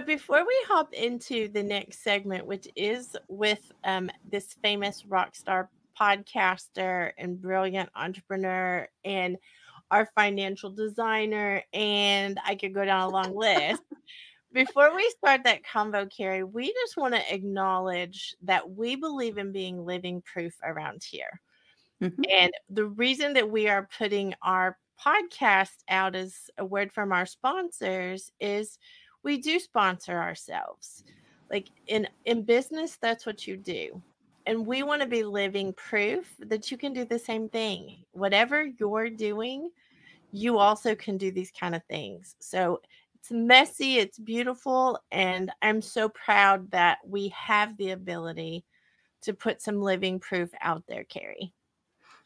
But before we hop into the next segment, which is with um, this famous rock star podcaster and brilliant entrepreneur and our financial designer, and I could go down a long list. Before we start that convo, Kerry, we just want to acknowledge that we believe in being living proof around here. Mm-hmm. And the reason that we are putting our podcast out as a word from our sponsors is we do sponsor ourselves. Like in in business, that's what you do. And we want to be living proof that you can do the same thing. Whatever you're doing, you also can do these kind of things. So it's messy, it's beautiful, and I'm so proud that we have the ability to put some living proof out there, Kerry.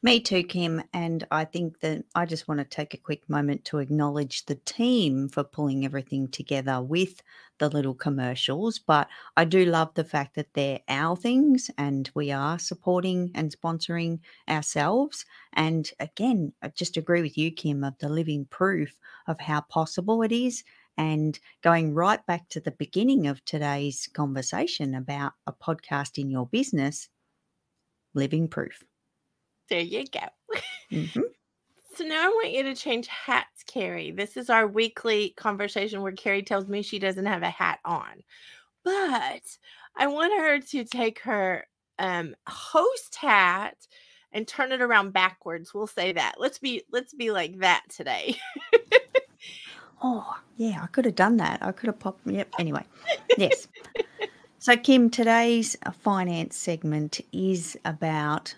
Me too, Kim. And I think that I just want to take a quick moment to acknowledge the team for pulling everything together with the little commercials. But I do love the fact that they're our things and we are supporting and sponsoring ourselves. And again, I just agree with you, Kim, of the living proof of how possible it is. And going right back to the beginning of today's conversation about a podcast in your business, living proof. There you go. Mm-hmm. So now I want you to change hats, Kerry. This is our weekly conversation where Kerry tells me she doesn't have a hat on. But I want her to take her um, host hat and turn it around backwards. We'll say that. Let's be let's be like that today. oh, yeah, I could have done that. I could have popped yep. Anyway. Yes. so Kim, today's uh, finance segment is about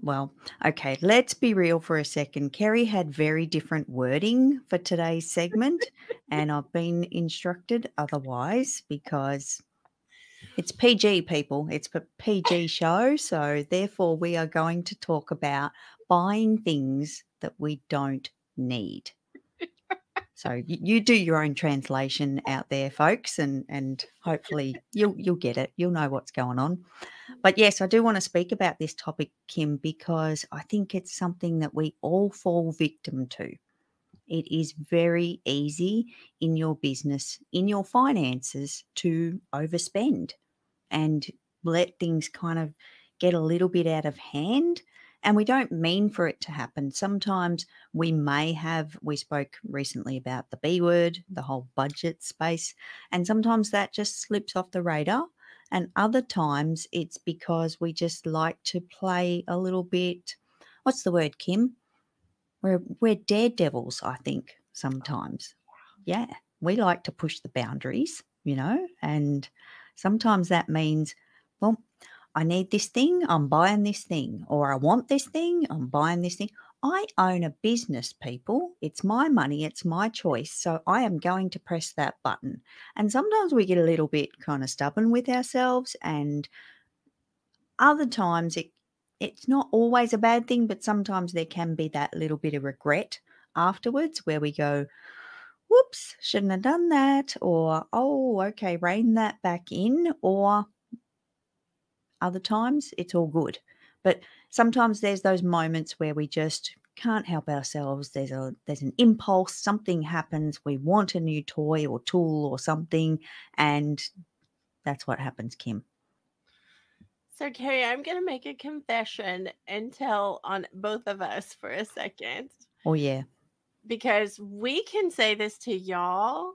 well, okay, let's be real for a second. Kerry had very different wording for today's segment, and I've been instructed otherwise because it's PG, people. It's a PG show. So, therefore, we are going to talk about buying things that we don't need. So you, do your own translation out there, folks, and and hopefully you'll you'll get it. You'll know what's going on. But yes, I do want to speak about this topic, Kim, because I think it's something that we all fall victim to. It is very easy in your business, in your finances, to overspend and let things kind of get a little bit out of hand and we don't mean for it to happen. Sometimes we may have, we spoke recently about the B word, the whole budget space, and sometimes that just slips off the radar. And other times it's because we just like to play a little bit. What's the word, Kim? We're, we're daredevils, I think, oh, sometimes. Yeah, we like to push the boundaries, you know, and sometimes that means, well, I need this thing, I'm buying this thing, or I want this thing, I'm buying this thing. I own a business, people. It's my money, it's my choice. So I am going to press that button. And sometimes we get a little bit kind of stubborn with ourselves, and other times it it's not always a bad thing, but sometimes there can be that little bit of regret afterwards where we go, whoops, shouldn't have done that, or oh, okay, rein that back in, or other times it's all good. But sometimes there's those moments where we just can't help ourselves. There's a there's an impulse, something happens, we want a new toy or tool or something, and that's what happens, Kim. So, Kerry, I'm going to make a confession and tell on both of us for a second. Oh, yeah. Because we can say this to y'all,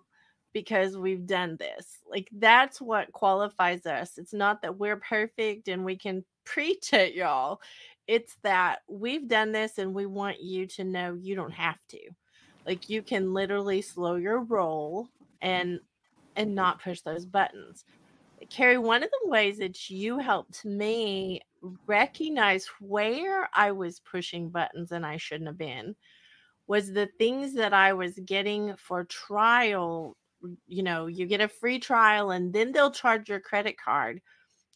because we've done this. Like that's what qualifies us. It's not that we're perfect and we can preach it, y'all. It's that we've done this and we want you to know you don't have to. Like you can literally slow your roll and and not push those buttons. Kerry, one of the ways that you helped me recognize where I was pushing buttons and I shouldn't have been was the things that I was getting for trial you know, you get a free trial and then they'll charge your credit card.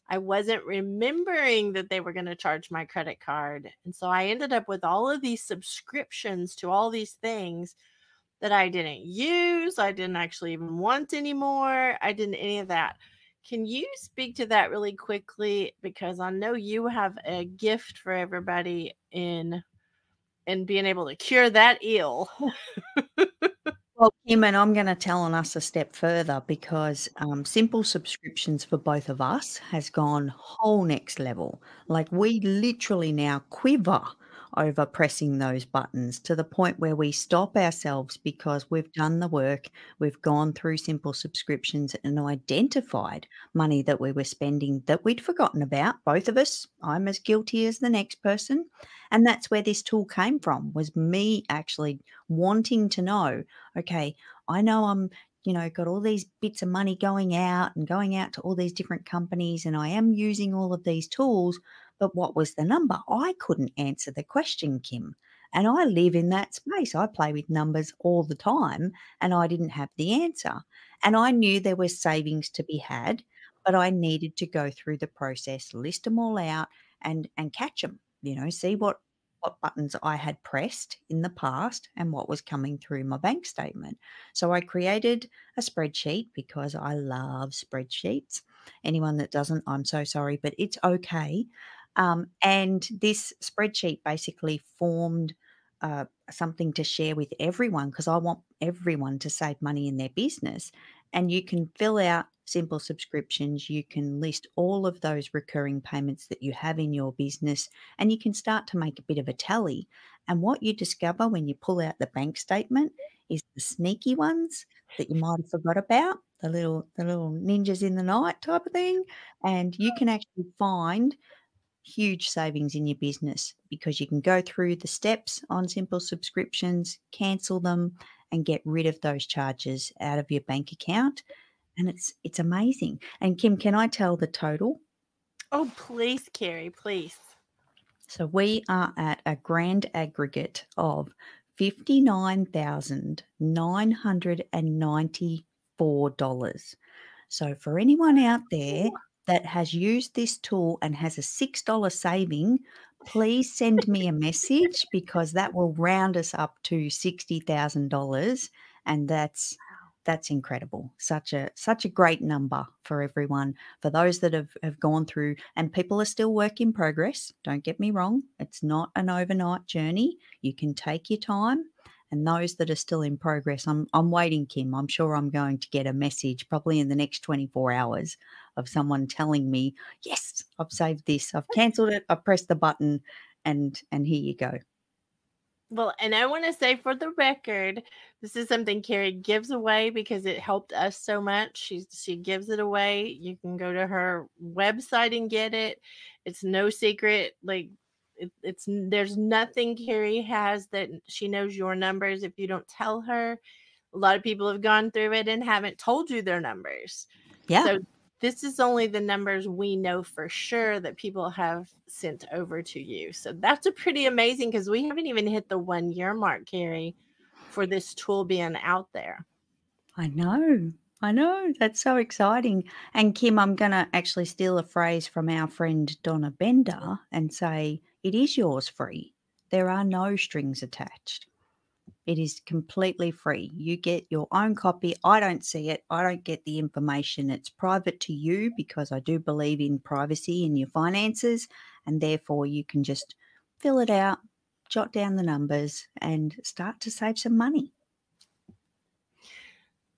I wasn't remembering that they were going to charge my credit card. And so I ended up with all of these subscriptions to all these things that I didn't use. I didn't actually even want anymore. I didn't any of that. Can you speak to that really quickly because I know you have a gift for everybody in in being able to cure that ill. Well, Kim, and I'm going to tell on us a step further because um, simple subscriptions for both of us has gone whole next level. Like we literally now quiver over pressing those buttons to the point where we stop ourselves because we've done the work, we've gone through simple subscriptions and identified money that we were spending that we'd forgotten about, both of us. I'm as guilty as the next person. And that's where this tool came from was me actually wanting to know, okay, I know I'm you know, got all these bits of money going out and going out to all these different companies, and I am using all of these tools. But what was the number? I couldn't answer the question, Kim. And I live in that space. I play with numbers all the time and I didn't have the answer. And I knew there were savings to be had, but I needed to go through the process, list them all out and and catch them, you know, see what what buttons I had pressed in the past and what was coming through my bank statement. So I created a spreadsheet because I love spreadsheets. Anyone that doesn't, I'm so sorry, but it's okay. Um, and this spreadsheet basically formed uh, something to share with everyone because I want everyone to save money in their business. And you can fill out simple subscriptions. You can list all of those recurring payments that you have in your business, and you can start to make a bit of a tally. And what you discover when you pull out the bank statement is the sneaky ones that you might have forgot about, the little the little ninjas in the night type of thing. And you can actually find huge savings in your business because you can go through the steps on simple subscriptions, cancel them, and get rid of those charges out of your bank account. And it's it's amazing. And Kim, can I tell the total? Oh, please, Kerry, please. So we are at a grand aggregate of $59,994. So for anyone out there that has used this tool and has a $6 saving, please send me a message because that will round us up to $60,000 and that's that's incredible. Such a such a great number for everyone. For those that have, have gone through and people are still work in progress. Don't get me wrong. It's not an overnight journey. You can take your time and those that are still in progress, I'm I'm waiting, Kim. I'm sure I'm going to get a message probably in the next 24 hours of someone telling me, yes, I've saved this, I've cancelled it, I've pressed the button, and and here you go. Well, and I want to say for the record, this is something Kerry gives away because it helped us so much. She she gives it away. You can go to her website and get it. It's no secret. Like it, it's there's nothing Kerry has that she knows your numbers if you don't tell her. A lot of people have gone through it and haven't told you their numbers. Yeah. So this is only the numbers we know for sure that people have sent over to you. So that's a pretty amazing because we haven't even hit the one year mark, Kerry, for this tool being out there. I know. I know. That's so exciting. And Kim, I'm going to actually steal a phrase from our friend Donna Bender and say, it is yours free. There are no strings attached. It is completely free. You get your own copy. I don't see it. I don't get the information. It's private to you because I do believe in privacy in your finances. And therefore, you can just fill it out, jot down the numbers, and start to save some money.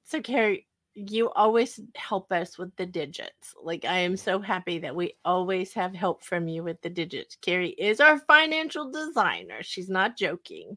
So, Kerry, you always help us with the digits. Like I am so happy that we always have help from you with the digits. Kerry is our financial designer. She's not joking.